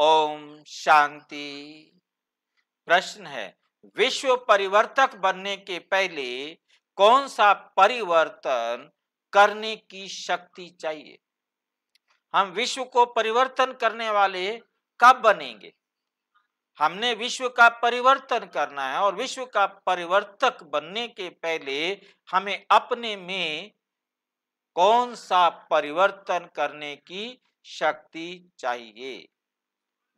ओम शांति। प्रश्न है, विश्व परिवर्तक बनने के पहले कौन सा परिवर्तन करने की शक्ति चाहिए? हम विश्व को परिवर्तन करने वाले कब बनेंगे? हमने विश्व का परिवर्तन करना है और विश्व का परिवर्तक बनने के पहले हमें अपने में कौन सा परिवर्तन करने की शक्ति चाहिए?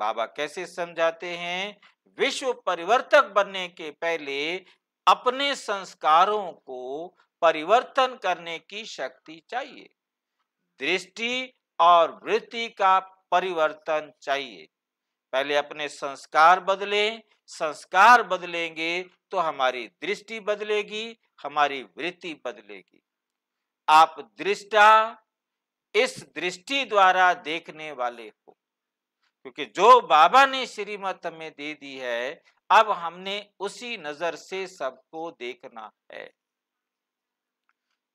बाबा कैसे समझाते हैं? विश्व परिवर्तक बनने के पहले अपने संस्कारों को परिवर्तन करने की शक्ति चाहिए। दृष्टि और वृत्ति का परिवर्तन चाहिए। पहले अपने संस्कार बदले, संस्कार बदलेंगे तो हमारी दृष्टि बदलेगी, हमारी वृत्ति बदलेगी। आप दृष्टा इस दृष्टि द्वारा देखने वाले हो। क्योंकि जो बाबा ने श्रीमत में दे दी है, अब हमने उसी नज़र से सबको देखना है।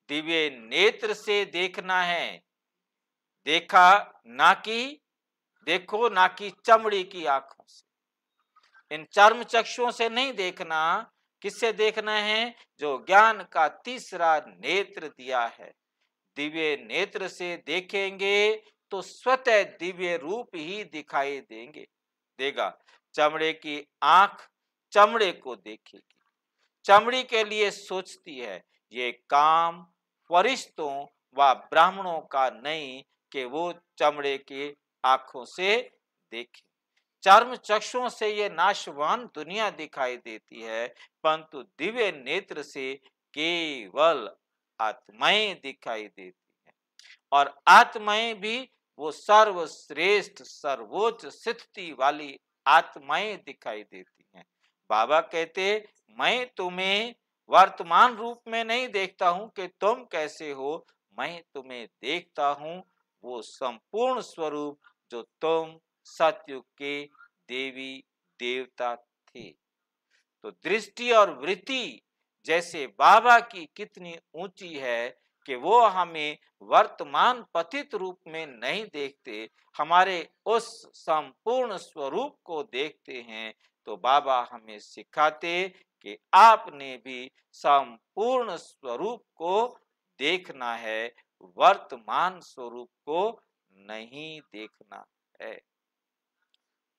दिव्य नेत्र से देखना है। देखा ना कि, देखो ना कि चमड़ी की आँखों से। इन चर्म चक्षुओं से नहीं देखना, किससे देखना है? जो ज्ञान का तीसरा नेत्र दिया है। दिव्य नेत्र से देखेंगे तो स्वतः दिव्य रूप ही दिखाई देंगे। देगा, चमड़े की आँख चमड़े को देखेगी। चमड़ी के लिए सोचती है, ये काम फरिश्तों व ब्राह्मणों का नहीं कि वो चमड़े की आँखों से देखे। चर्म चक्षुओं से ये नाशवान दुनिया दिखाई देती है, परंतु दिव्य नेत्र से केवल आत्माएँ दिखाई देती है। और आत्माएँ भी वो सर्वश्रेष्ठ, सर्वोच्च स्थिति वाली आत्माएँ दिखाई देती हैं। बाबा कहते, मैं तुम्हें वर्तमान रूप में नहीं देखता हूँ कि तुम कैसे हो। मैं तुम्हें देखता हूँ वो संपूर्ण स्वरूप जो तुम सत्युग के देवी देवता थे। तो दृष्टि और वृत्ति जैसे बाबा की कितनी ऊँची है कि वो हमें वर्तमान पतित रूप में नहीं देखते, हमारे उस संपूर्ण स्वरूप को देखते हैं तो बाबा हमें सिखाते कि आपने भी संपूर्ण स्वरूप को देखना है, वर्तमान स्वरूप को नहीं देखना है।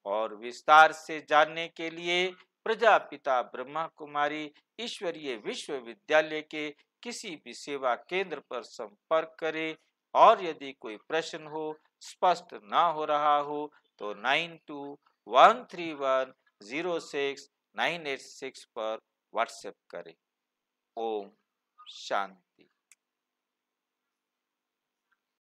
और विस्तार से जानने के लिए प्रजापिता ब्रह्मा कुमारी ईश्वरीय विश्वविद्यालय के किसी भी सेवा केंद्र पर संपर्क करें और यदि कोई प्रश्न हो, स्पष्ट ना हो रहा हो तो nine two one three one zero six nine eight six पर व्हाट्सएप करें। ओम शांति।